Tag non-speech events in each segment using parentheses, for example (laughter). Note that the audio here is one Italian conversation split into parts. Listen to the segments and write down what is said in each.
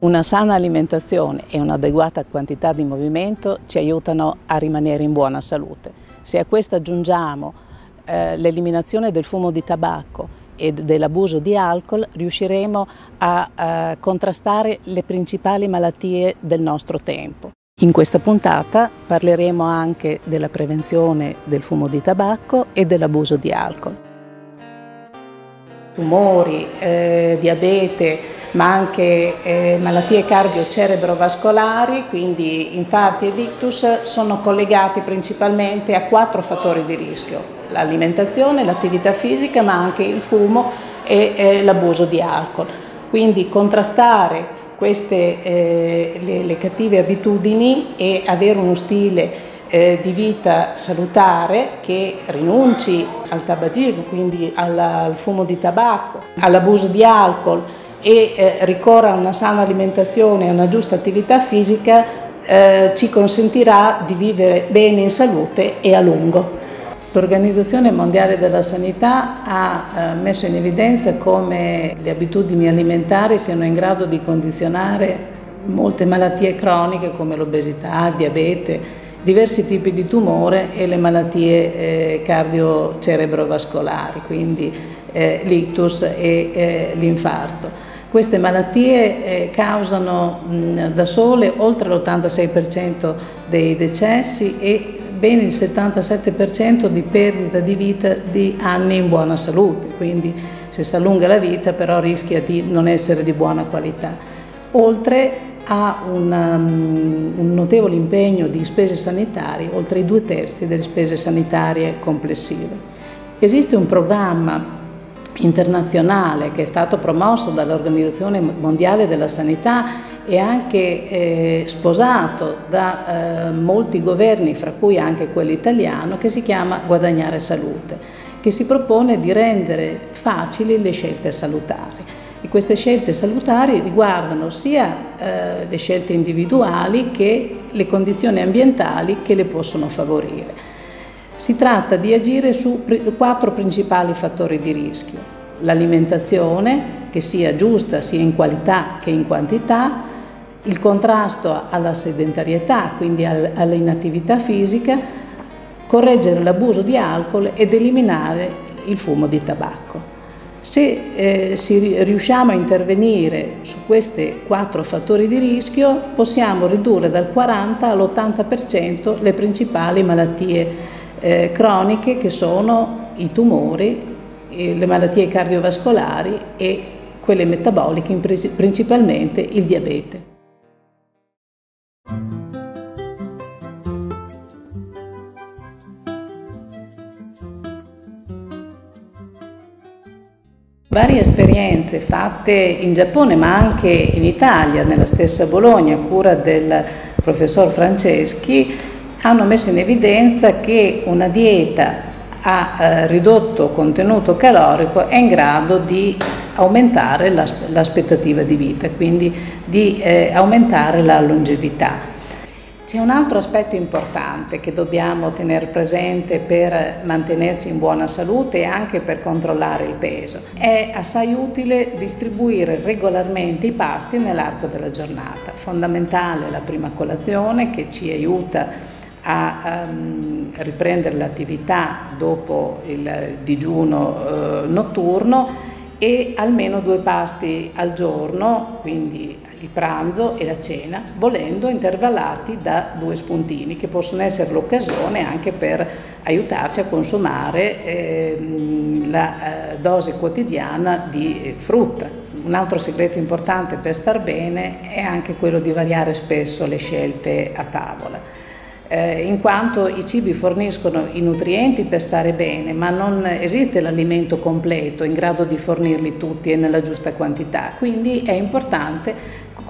Una sana alimentazione e un'adeguata quantità di movimento ci aiutano a rimanere in buona salute. Se a questo aggiungiamo eh, l'eliminazione del fumo di tabacco e dell'abuso di alcol, riusciremo a, a contrastare le principali malattie del nostro tempo. In questa puntata parleremo anche della prevenzione del fumo di tabacco e dell'abuso di alcol. Tumori, eh, diabete, ma anche eh, malattie cardio-cerebrovascolari, quindi infarti ed ictus, sono collegati principalmente a quattro fattori di rischio, l'alimentazione, l'attività fisica, ma anche il fumo e eh, l'abuso di alcol. Quindi contrastare queste eh, le, le, cattive abitudini e avere uno stile eh, di vita salutare che rinunci al tabagismo, quindi al, al fumo di tabacco, all'abuso di alcol, e eh, ricorra a una sana alimentazione e a una giusta attività fisica eh, ci consentirà di vivere bene in salute e a lungo. L'Organizzazione Mondiale della Sanità ha eh, messo in evidenza come le abitudini alimentari siano in grado di condizionare molte malattie croniche come l'obesità, il diabete, diversi tipi di tumore e le malattie eh, cardio-cerebrovascolari, quindi eh, l'ictus e eh, l'infarto. Queste malattie eh, causano mh, da sole oltre l'86% dei decessi e ben il 77% di perdita di vita di anni in buona salute, quindi se si allunga la vita però rischia di non essere di buona qualità. Oltre a una, um, un notevole impegno di spese sanitarie, oltre i due terzi delle spese sanitarie complessive. Esiste un programma internazionale che è stato promosso dall'Organizzazione Mondiale della Sanità e anche eh, sposato da eh, molti governi, fra cui anche quello italiano, che si chiama Guadagnare Salute, che si propone di rendere facili le scelte salutari. Queste scelte salutari riguardano sia eh, le scelte individuali che le condizioni ambientali che le possono favorire. Si tratta di agire su quattro principali fattori di rischio. L'alimentazione, che sia giusta sia in qualità che in quantità, il contrasto alla sedentarietà, quindi all'inattività fisica, correggere l'abuso di alcol ed eliminare il fumo di tabacco. Se eh, si riusciamo a intervenire su questi quattro fattori di rischio, possiamo ridurre dal 40 all'80% le principali malattie eh, croniche che sono i tumori, le malattie cardiovascolari e quelle metaboliche, principalmente il diabete. Varie esperienze fatte in Giappone ma anche in Italia, nella stessa Bologna, a cura del professor Franceschi, hanno messo in evidenza che una dieta a eh, ridotto contenuto calorico è in grado di aumentare l'aspettativa di vita, quindi di eh, aumentare la longevità. C'è un altro aspetto importante che dobbiamo tenere presente per mantenerci in buona salute e anche per controllare il peso. È assai utile distribuire regolarmente i pasti nell'arco della giornata. Fondamentale la prima colazione che ci aiuta a um, riprendere l'attività dopo il digiuno uh, notturno e almeno due pasti al giorno, quindi il pranzo e la cena, volendo intervallati da due spuntini, che possono essere l'occasione anche per aiutarci a consumare eh, la eh, dose quotidiana di frutta. Un altro segreto importante per star bene è anche quello di variare spesso le scelte a tavola eh, in quanto i cibi forniscono i nutrienti per stare bene, ma non esiste l'alimento completo in grado di fornirli tutti e nella giusta quantità, quindi è importante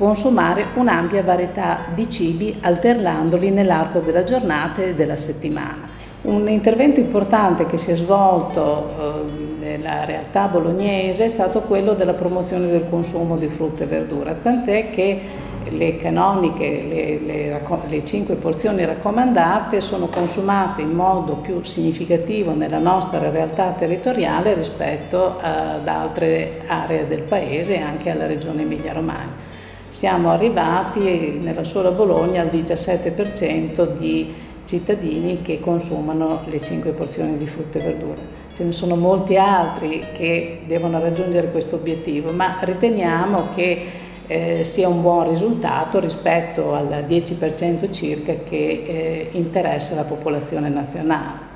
consumare un'ampia varietà di cibi alternandoli nell'arco della giornata e della settimana. Un intervento importante che si è svolto eh, nella realtà bolognese è stato quello della promozione del consumo di frutta e verdura, tant'è che le canoniche, le, le, le, cinque porzioni raccomandate sono consumate in modo più significativo nella nostra realtà territoriale rispetto ad altre aree del paese e anche alla regione Emilia-Romagna. Siamo arrivati nella sola Bologna al 17% di cittadini che consumano le 5 porzioni di frutta e verdura. Ce ne sono molti altri che devono raggiungere questo obiettivo, ma riteniamo che eh, sia un buon risultato rispetto al 10% circa che eh, interessa la popolazione nazionale.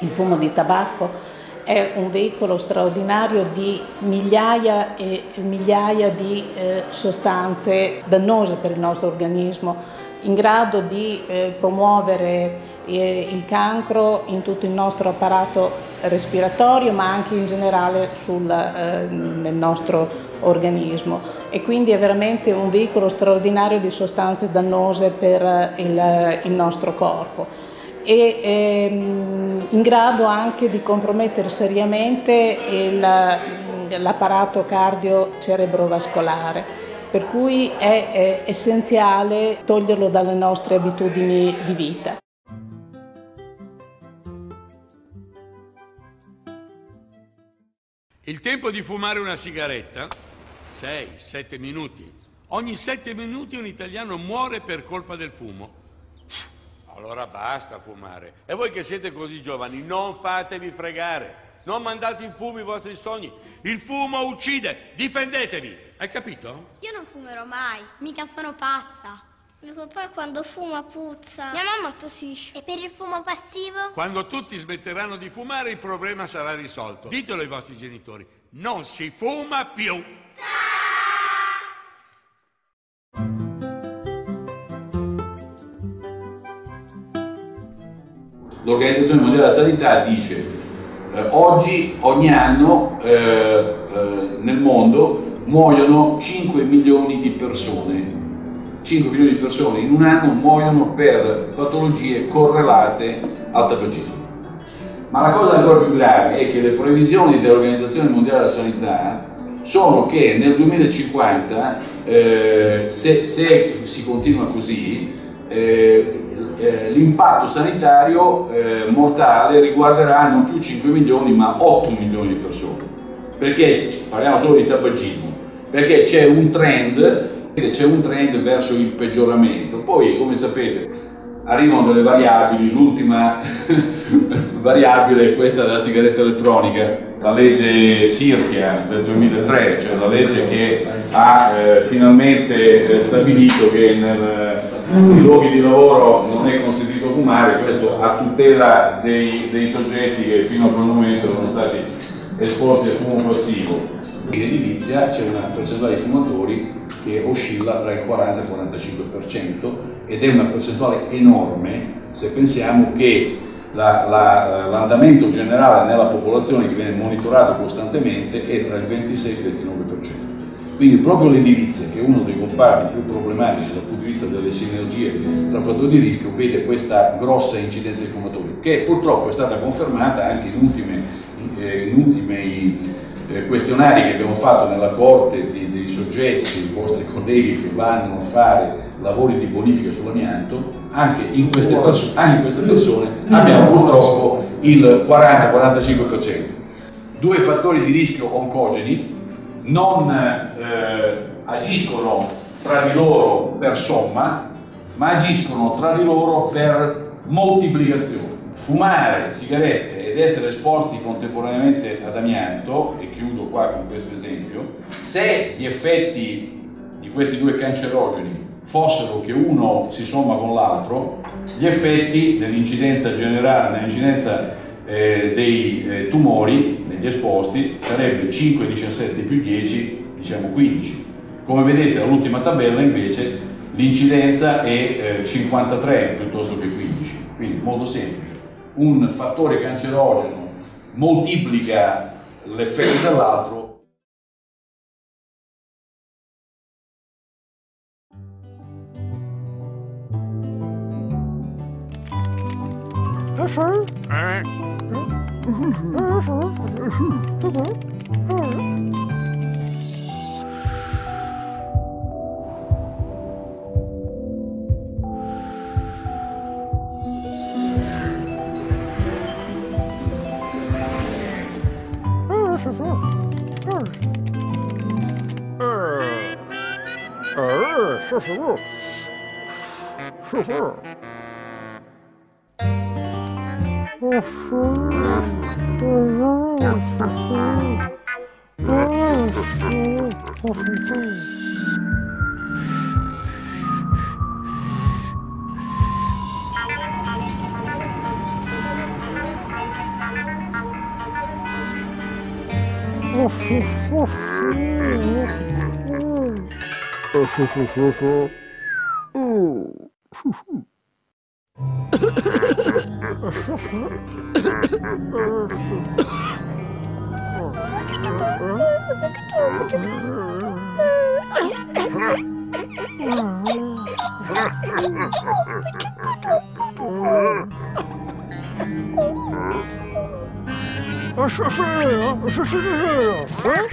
Il fumo di tabacco è un veicolo straordinario di migliaia e migliaia di eh, sostanze dannose per il nostro organismo, in grado di eh, promuovere eh, il cancro in tutto il nostro apparato respiratorio ma anche in generale sul, eh, nel nostro organismo. E quindi è veramente un veicolo straordinario di sostanze dannose per il, il nostro corpo e ehm, in grado anche di compromettere seriamente l'apparato cardio-cerebrovascolare per cui è, è essenziale toglierlo dalle nostre abitudini di vita. Il tempo di fumare una sigaretta? 6-7 minuti. Ogni 7 minuti un italiano muore per colpa del fumo. Allora basta fumare. E voi che siete così giovani, non fatevi fregare. Non mandate in fumo i vostri sogni. Il fumo uccide. Difendetevi. Hai capito? Io non fumerò mai. Mica sono pazza. Mio papà quando fuma puzza. Mia mamma tossisce. E per il fumo passivo? Quando tutti smetteranno di fumare il problema sarà risolto. Ditelo ai vostri genitori. Non si fuma più. l'Organizzazione Mondiale della Sanità dice eh, oggi, ogni anno eh, eh, nel mondo muoiono 5 milioni di persone. 5 milioni di persone in un anno muoiono per patologie correlate al tabagismo. Ma la cosa ancora più grave è che le previsioni dell'Organizzazione Mondiale della Sanità sono che nel 2050, eh, se, se, si continua così, eh, eh, l'impatto sanitario eh, mortale riguarderà non più 5 milioni ma 8 milioni di persone. Perché parliamo solo di tabagismo? Perché c'è un trend, c'è un trend verso il peggioramento. Poi, come sapete, arrivano delle variabili, l'ultima (laughs) variabile è questa della sigaretta elettronica, la legge Sirchia del 2003, cioè la legge che ha eh, finalmente eh, stabilito che nel, nei luoghi di lavoro non è consentito fumare, questo a tutela dei, dei soggetti che fino a quel momento sono stati esposti al fumo passivo. In edilizia c'è una percentuale di fumatori che oscilla tra il 40 e il 45% ed è una percentuale enorme se pensiamo che l'andamento la, la, generale nella popolazione che viene monitorato costantemente è tra il 26 e il 29%. Quindi proprio l'edilizia, che è uno dei comparti più problematici dal punto di vista delle sinergie tra fattori di rischio, vede questa grossa incidenza di fumatori, che purtroppo è stata confermata anche in ultimi, eh, in ultimi eh, questionari che abbiamo fatto nella corte di, dei soggetti, i vostri colleghi che vanno a fare lavori di bonifica sull'amianto, anche in queste, perso anche in queste persone abbiamo purtroppo il 40-45%. Due fattori di rischio oncogeni non eh, agiscono tra di loro per somma, ma agiscono tra di loro per moltiplicazione. Fumare sigarette ed essere esposti contemporaneamente ad amianto, e chiudo qua con questo esempio, se gli effetti di questi due cancerogeni fossero che uno si somma con l'altro, gli effetti nell'incidenza generale, nell'incidenza eh, dei eh, tumori negli esposti sarebbe 5, 17 più 10, diciamo 15. Come vedete dall'ultima tabella invece l'incidenza è eh, 53 piuttosto che 15, quindi molto semplice. Un fattore cancerogeno moltiplica l'effetto dell'altro Sure, sure, sure. 我服了我服了我服了嗯舒服舒服嗯嗯嗯嗯嗯 Un chauffeur, hein Un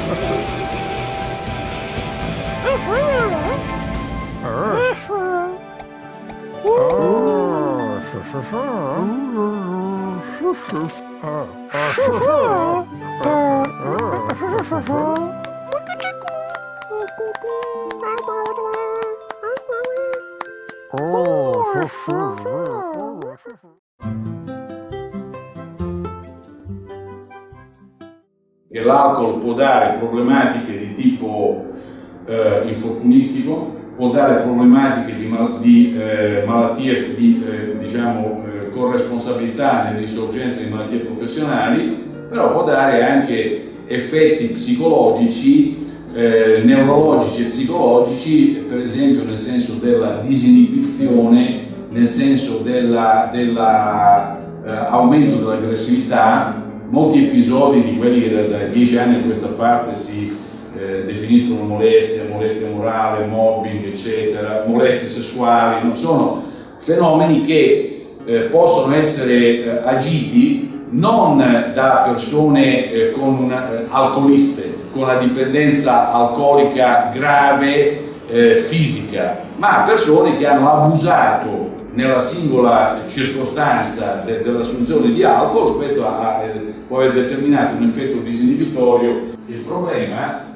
Uh-huh. Che l'alcol può dare problematiche di tipo eh, infortunistico, può dare problematiche di, mal di eh, malattie di eh, diciamo, eh, corresponsabilità nell'insorgenza di malattie professionali, però può dare anche effetti psicologici, eh, neurologici e psicologici, per esempio nel senso della disinibizione, nel senso dell'aumento dell eh, dell'aggressività, molti episodi di quelli che da, da dieci anni a questa parte si eh, definiscono molestia, molestia morale, mobbing, eccetera, molestie sessuali, no? sono fenomeni che eh, possono essere eh, agiti non da persone eh, con eh, alcoliste, con una dipendenza alcolica grave fisica, ma persone che hanno abusato nella singola circostanza de dell'assunzione di alcol, questo ha, può aver determinato un effetto disinibitorio. Il problema,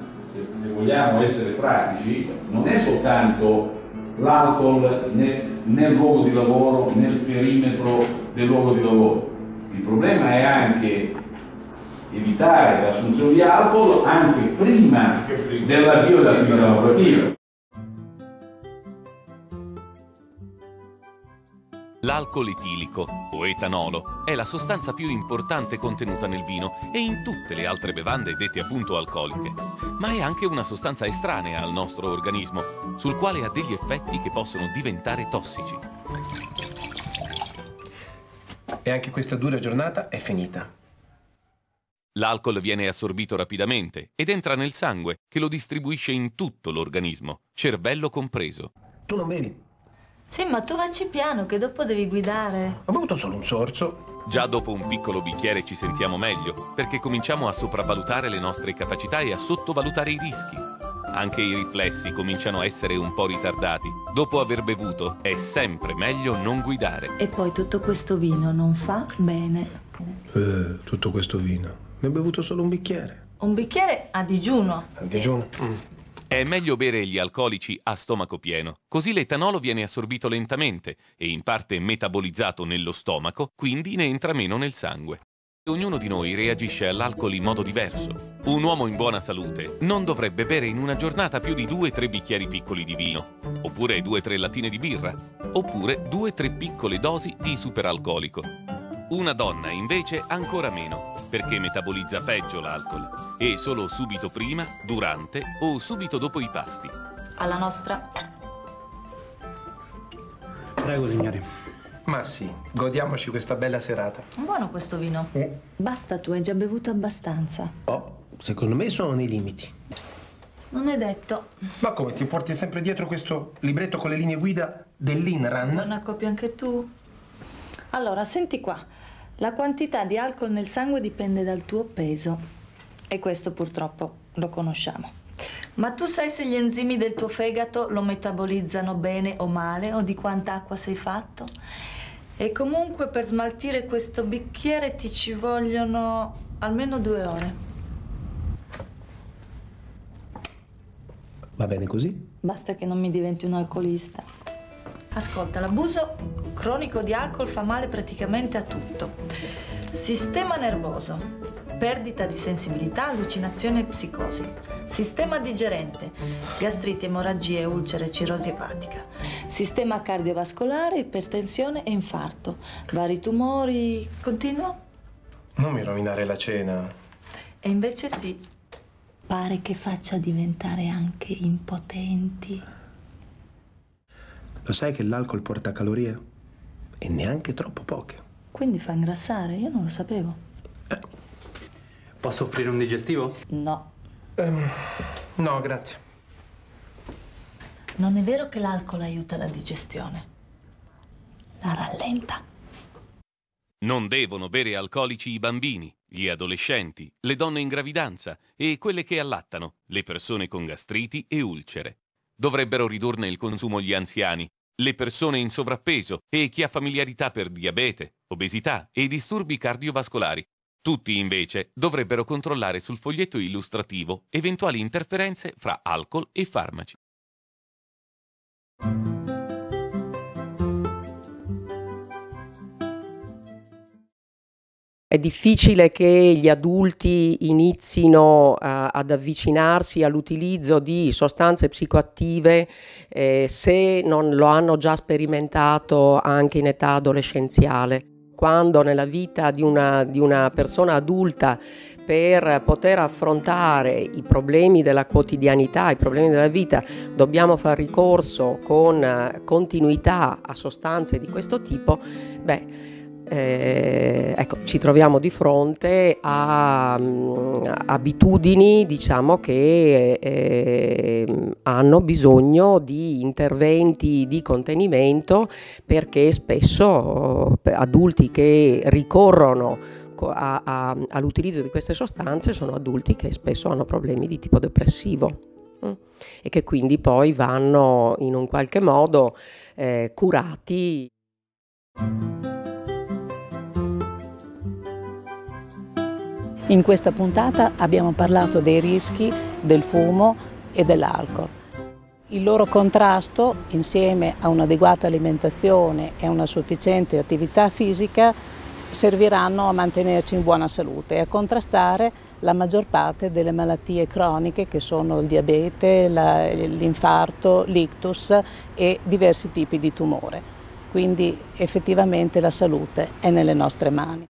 vogliamo essere pratici, non è soltanto l'alcol nel, nel luogo di lavoro, nel perimetro del luogo di lavoro. Il problema è anche evitare l'assunzione di alcol anche prima dell'avvio dell'attività lavorativa. L'alcol etilico, o etanolo, è la sostanza più importante contenuta nel vino e in tutte le altre bevande dette appunto alcoliche, ma è anche una sostanza estranea al nostro organismo, sul quale ha degli effetti che possono diventare tossici. E anche questa dura giornata è finita. L'alcol viene assorbito rapidamente ed entra nel sangue, che lo distribuisce in tutto l'organismo, cervello compreso. Tu non bevi? Sì, ma tu vacci piano, che dopo devi guidare. Ho bevuto solo un sorso. Già dopo un piccolo bicchiere ci sentiamo meglio, perché cominciamo a sopravvalutare le nostre capacità e a sottovalutare i rischi. Anche i riflessi cominciano a essere un po' ritardati. Dopo aver bevuto è sempre meglio non guidare. E poi tutto questo vino non fa bene. Eh, tutto questo vino. Ne ho bevuto solo un bicchiere. Un bicchiere a digiuno. A digiuno? Mm. È meglio bere gli alcolici a stomaco pieno, così l'etanolo viene assorbito lentamente e in parte metabolizzato nello stomaco, quindi ne entra meno nel sangue. Ognuno di noi reagisce all'alcol in modo diverso. Un uomo in buona salute non dovrebbe bere in una giornata più di 2-3 bicchieri piccoli di vino, oppure 2-3 lattine di birra, oppure 2-3 piccole dosi di superalcolico. Una donna invece ancora meno, perché metabolizza peggio l'alcol e solo subito prima, durante o subito dopo i pasti. Alla nostra. Prego, signori. Ma sì, godiamoci questa bella serata. Buono questo vino. Mm. Basta, tu hai già bevuto abbastanza. Oh, secondo me sono nei limiti. Non è detto. Ma come, ti porti sempre dietro questo libretto con le linee guida dell'Inran? Buona coppia anche tu. Allora, senti qua. La quantità di alcol nel sangue dipende dal tuo peso. E questo purtroppo lo conosciamo. Ma tu sai se gli enzimi del tuo fegato lo metabolizzano bene o male o di quanta acqua sei fatto? E comunque per smaltire questo bicchiere ti ci vogliono almeno due ore. Va bene così? Basta che non mi diventi un alcolista. Ascolta, l'abuso cronico di alcol fa male praticamente a tutto. Sistema nervoso, perdita di sensibilità, allucinazione e psicosi. Sistema digerente, gastrite, emorragie, ulcere, cirrosi epatica. Sistema cardiovascolare, ipertensione e infarto. Vari tumori. Continuo? Non mi rovinare la cena. E invece sì. Pare che faccia diventare anche impotenti. Lo sai che l'alcol porta calorie? E neanche troppo poche. Quindi fa ingrassare? Io non lo sapevo. Eh. Posso offrire un digestivo? No. Um, no, grazie. Non è vero che l'alcol aiuta la digestione. La rallenta. Non devono bere alcolici i bambini, gli adolescenti, le donne in gravidanza e quelle che allattano, le persone con gastriti e ulcere. Dovrebbero ridurne il consumo gli anziani, le persone in sovrappeso e chi ha familiarità per diabete, obesità e disturbi cardiovascolari, tutti invece dovrebbero controllare sul foglietto illustrativo eventuali interferenze fra alcol e farmaci. È difficile che gli adulti inizino uh, ad avvicinarsi all'utilizzo di sostanze psicoattive eh, se non lo hanno già sperimentato anche in età adolescenziale. Quando nella vita di una, di una persona adulta per poter affrontare i problemi della quotidianità, i problemi della vita, dobbiamo fare ricorso con continuità a sostanze di questo tipo, beh, eh, ecco, ci troviamo di fronte a um, abitudini diciamo, che eh, hanno bisogno di interventi di contenimento perché spesso adulti che ricorrono a, a, all'utilizzo di queste sostanze sono adulti che spesso hanno problemi di tipo depressivo mm, e che quindi poi vanno in un qualche modo eh, curati. In questa puntata abbiamo parlato dei rischi del fumo e dell'alcol. Il loro contrasto, insieme a un'adeguata alimentazione e una sufficiente attività fisica, serviranno a mantenerci in buona salute e a contrastare la maggior parte delle malattie croniche che sono il diabete, l'infarto, l'ictus e diversi tipi di tumore. Quindi effettivamente la salute è nelle nostre mani.